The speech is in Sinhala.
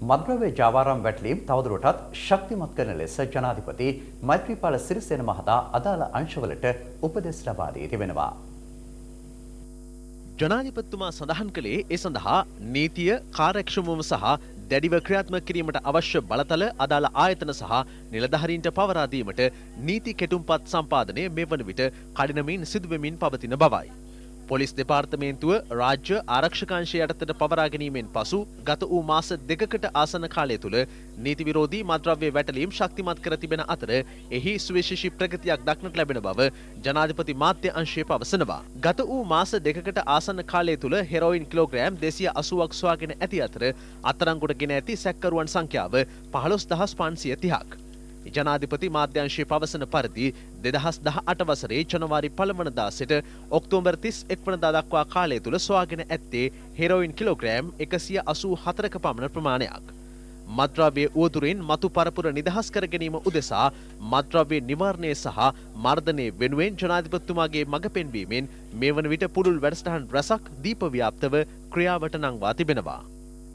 මද්‍රව්‍ය ජාවාරම් වැටලීම් තවදුරටත් ශක්තිමත් කරන ලෙස ජනාධිපති මෛත්‍රීපාල සිරිසේන මහතා අදාළ අංශවලට උපදෙස් ලබා දී තිබෙනවා. ජනාධිපතිතුමා සඳහන් කළේ ඒ සඳහා නීතිය කාර්යක්ෂමවම සහ දැඩිව ක්‍රියාත්මක කිරීමට අවශ්‍ය බලතල අදාළ ආයතන සහ නිලධාරීන්ට පවරා දීමට නීති කෙටුම්පත් සම්පාදනය මේ වන විට කඩිනමින් සිදුවෙමින් පවතින බවයි. පොලිස් දෙපාර්තමේන්තුව රාජ්‍ය ආරක්ෂකාංශය යටතට පවරා ගැනීමෙන් පසු ගත වූ මාස දෙකකට ආසන කාලය තුළ නීති විරෝධී මද්‍රව්‍ය වැටලීම් ශක්තිමත් කර තිබෙන අතර එහි සුවිශේෂී ප්‍රගතියක් දක්නට ලැබෙන බව ජනාධිපති මාධ්‍ය අංශය පවසනවා. ගත වූ මාස දෙකකට ආසන්න කාලය තුළ හෙරෝයින් කිලෝග්‍රෑම් දෙසිය අසුවක් ස්වාගෙන ඇති අතර අත්තරංගුට ගෙන ඇති සැක්කරුවන් සංඛ්‍යාව පහළොස් දහස් පන්සිය තිහක්. ජනාධිපති මාධ්‍යංශය පවසන පරිදි දෙදහස් දහ අට වසරේ ජනවාරි පළවනදා සිට ඔක්තෝම්බර් තිස් එක්වනදා දක්වා කාලය තුළ ස්වාගෙන ඇත්තේ හෙරෝයින් කිලෝග්‍රෑම් එකසිය අසූ හතරක පමණ ප්‍රමාණයක්. මද්‍රව්‍ය උවදුරින් මතු පරපුර නිදහස් කර ගැනීම උදෙසා මද්‍රව්‍ය නිවාරණය සහ මර්ධනය වෙනුවෙන් ජනාධිපතිතුමාගේ මඟ පෙන්වීමෙන් මේ වන විට පුළුල් වැඩසටහන් රැසක් දීපව්‍යාප්තව ක්‍රියාවට නංවා තිබෙනවා.